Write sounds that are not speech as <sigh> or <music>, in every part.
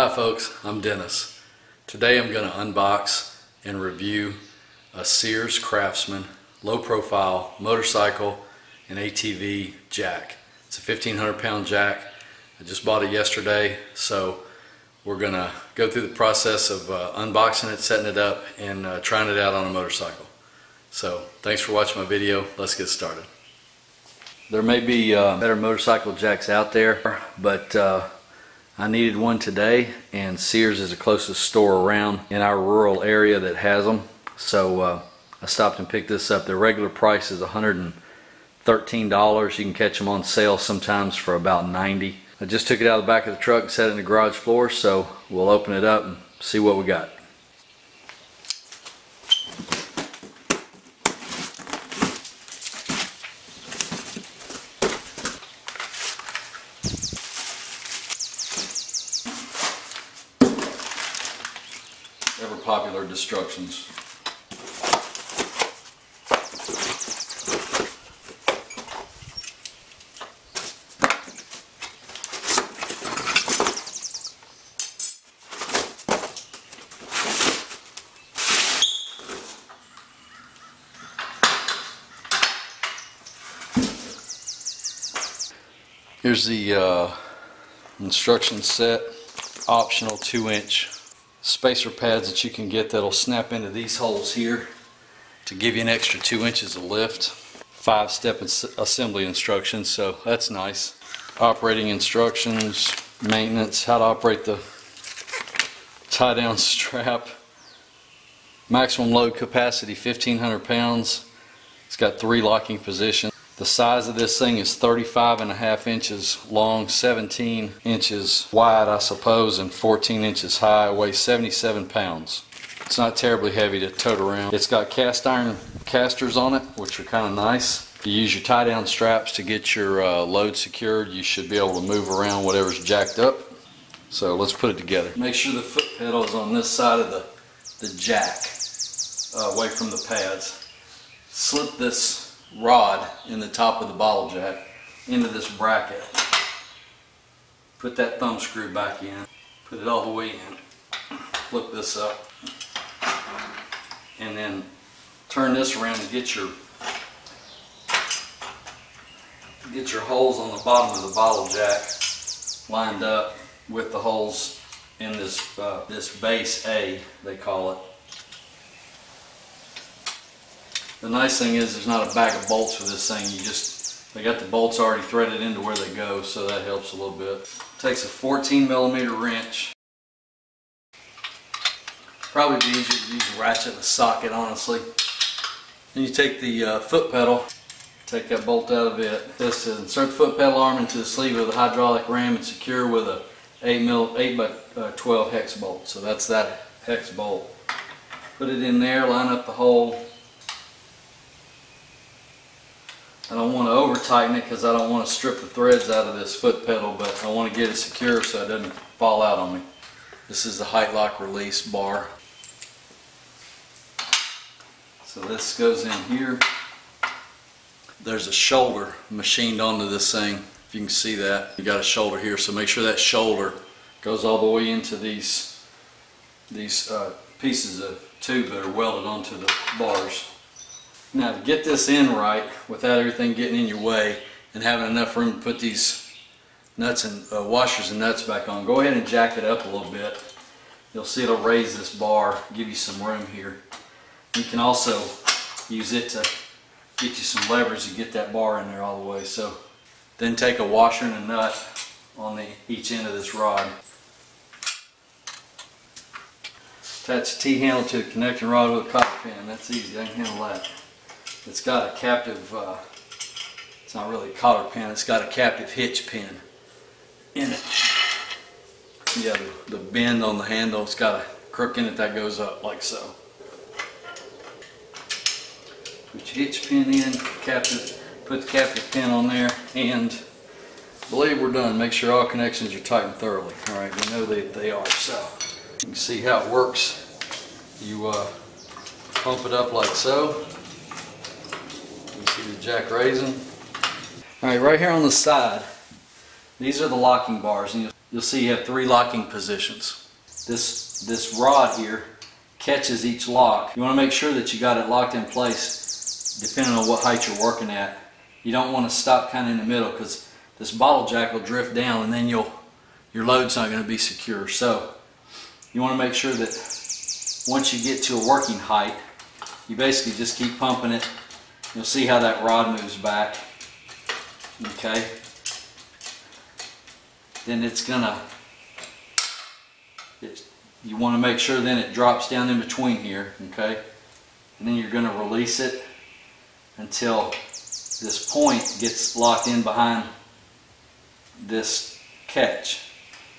Hi folks, I'm Dennis. Today I'm going to unbox and review a Sears Craftsman low profile motorcycle and ATV jack. It's a 1500 pound jack. I just bought it yesterday so we're going to go through the process of uh, unboxing it, setting it up, and uh, trying it out on a motorcycle. So thanks for watching my video. Let's get started. There may be uh, better motorcycle jacks out there, but uh, I needed one today, and Sears is the closest store around in our rural area that has them. So uh, I stopped and picked this up. The regular price is $113. You can catch them on sale sometimes for about 90 I just took it out of the back of the truck and set it in the garage floor, so we'll open it up and see what we got. Popular destructions. Here's the uh, instruction set, optional 2 inch spacer pads that you can get that'll snap into these holes here to give you an extra 2 inches of lift. Five step assembly instructions, so that's nice. Operating instructions, maintenance, how to operate the tie down <laughs> strap. Maximum load capacity 1500 pounds. It's got three locking positions. The size of this thing is 35 and a half inches long, 17 inches wide, I suppose, and 14 inches high. It weighs 77 pounds. It's not terribly heavy to tote around. It's got cast iron casters on it, which are kind of nice. You use your tie down straps to get your uh, load secured. You should be able to move around whatever's jacked up. So let's put it together. Make sure the foot pedal is on this side of the, the jack, uh, away from the pads. Slip this rod in the top of the bottle jack into this bracket. Put that thumb screw back in. Put it all the way in. Flip this up. And then turn this around and get your get your holes on the bottom of the bottle jack lined up with the holes in this uh, this base A they call it The nice thing is there's not a bag of bolts for this thing. You just, they got the bolts already threaded into where they go, so that helps a little bit. Takes a 14 millimeter wrench. Probably be easier to use a ratchet and a socket, honestly. Then you take the uh, foot pedal, take that bolt out of it. This to insert the foot pedal arm into the sleeve of the hydraulic ram and secure with a 8 mil 8 by uh, 12 hex bolt. So that's that hex bolt. Put it in there, line up the hole, I don't want to over tighten it because I don't want to strip the threads out of this foot pedal but I want to get it secure so it doesn't fall out on me. This is the height lock release bar. So this goes in here. There's a shoulder machined onto this thing. If you can see that. You got a shoulder here so make sure that shoulder goes all the way into these these uh, pieces of tube that are welded onto the bars. Now to get this in right without everything getting in your way and having enough room to put these nuts and uh, washers and nuts back on, go ahead and jack it up a little bit. You'll see it'll raise this bar, give you some room here. You can also use it to get you some leverage to get that bar in there all the way. So then take a washer and a nut on the each end of this rod. Attach a T-handle to the connecting rod with a cotter pin. That's easy, I can handle that. It's got a captive, uh, it's not really a cotter pin, it's got a captive hitch pin in it. Yeah, the, the bend on the handle, it's got a crook in it that goes up like so. Put your hitch pin in, captive, put the captive pin on there, and believe we're done. Make sure all connections are tightened thoroughly. All right, we know that they are. So you can see how it works. You uh, pump it up like so. The jack raising. Alright, right here on the side, these are the locking bars. And you'll see you have three locking positions. This, this rod here catches each lock. You want to make sure that you got it locked in place depending on what height you're working at. You don't want to stop kind of in the middle because this bottle jack will drift down and then you'll your load's not going to be secure. So you want to make sure that once you get to a working height, you basically just keep pumping it. You'll see how that rod moves back. Okay. Then it's gonna, you want to make sure then it drops down in between here. Okay. And then you're to release it until this point gets locked in behind this catch.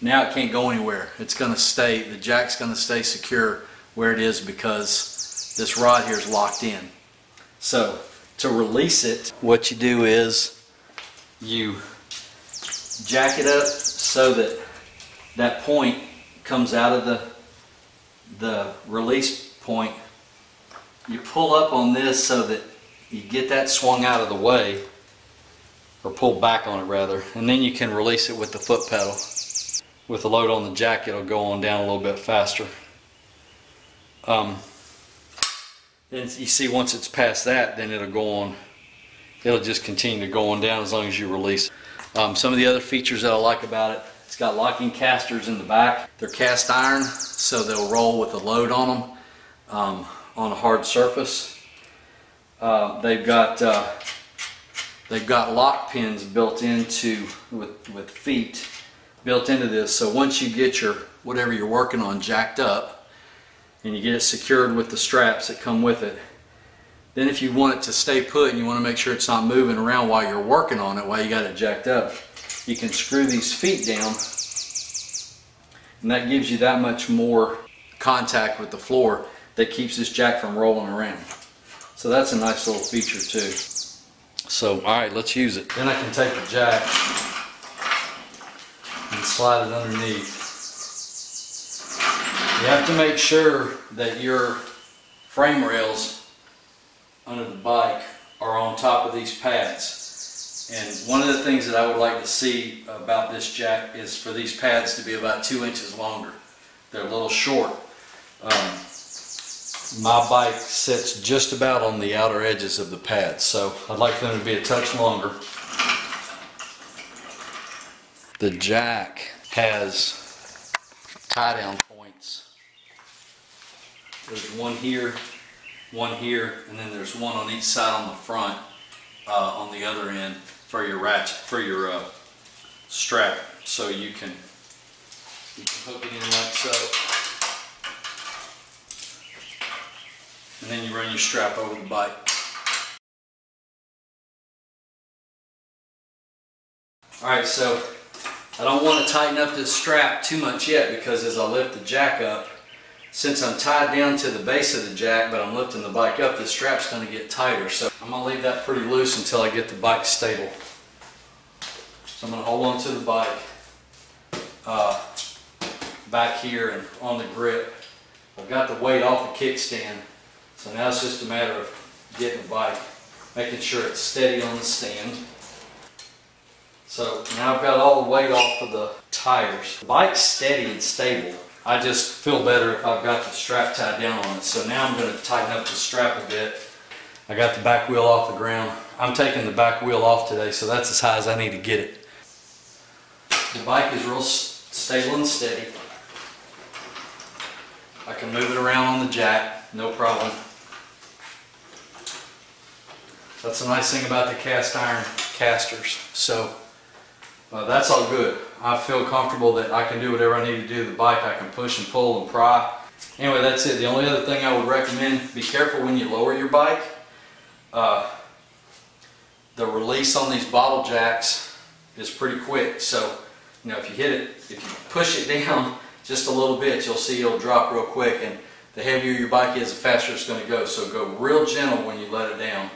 Now it can't go anywhere. It's to stay, the jack's to stay secure where it is because this rod here is locked in. So to release it, what you do is you jack it up so that that point comes out of the the release point. You pull up on this so that you get that swung out of the way or pull back on it rather and then you can release it with the foot pedal with the load on the jack it'll go on down a little bit faster um, then you see once it's past that then it'll go on. It'll just continue to go on down as long as you release um, some of the other features that I like about it it's got locking casters in the back. They're cast iron so they'll roll with a load on them um, on a hard surface. Uh, they've got uh, they've got lock pins built into with with feet built into this. So once you get your whatever you're working on jacked up and you get it secured with the straps that come with it then if you want it to stay put and you want to make sure it's not moving around while you're working on it while you got it jacked up you can screw these feet down and that gives you that much more contact with the floor that keeps this jack from rolling around. So that's a nice little feature too. So all right let's use it. Then I can take the jack and slide it underneath you have to make sure that your frame rails under the bike are on top of these pads and one of the things that I would like to see about this jack is for these pads to be about two inches longer. They're a little short. Um, my bike sits just about on the outer edges of the pads, so I'd like them to be a touch longer. The jack has tie down. There's one here, one here, and then there's one on each side on the front uh, on the other end for your ratchet, for your uh, strap, so you can you can hook it in like so, and then you run your strap over the bike. All right, so I don't want to tighten up this strap too much yet because as I lift the jack up, since I'm tied down to the base of the jack, but I'm lifting the bike up, the strap's going to get tighter. So I'm going to leave that pretty loose until I get the bike stable. So I'm going to hold on to the bike uh, back here and on the grip. I've got the weight off the kickstand. So now it's just a matter of getting the bike, making sure it's steady on the stand. So now I've got all the weight off of the tires. The bike's steady and stable. I just feel better if I've got the strap tied down on it. So now I'm going to tighten up the strap a bit. I got the back wheel off the ground. I'm taking the back wheel off today, so that's as high as I need to get it. The bike is real stable and steady. I can move it around on the jack, no problem. That's the nice thing about the cast iron casters. So uh, that's all good. I feel comfortable that I can do whatever I need to do the bike. I can push and pull and pry. Anyway, that's it. The only other thing I would recommend, be careful when you lower your bike. Uh, the release on these bottle jacks is pretty quick. So, you know, if you hit it, if you push it <laughs> down just a little bit, you'll see it'll drop real quick. And the heavier your bike is, the faster it's going to go. So go real gentle when you let it down.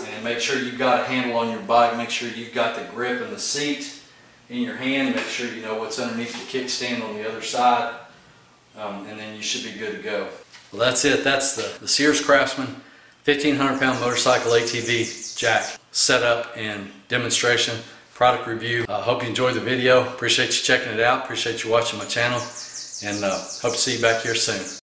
And make sure you've got a handle on your bike. Make sure you've got the grip and the seat in your hand. Make sure you know what's underneath the kickstand on the other side. Um, and then you should be good to go. Well, that's it. That's the, the Sears Craftsman 1500 pound motorcycle ATV jack setup and demonstration. product review. I uh, hope you enjoyed the video. Appreciate you checking it out. Appreciate you watching my channel. And uh, hope to see you back here soon.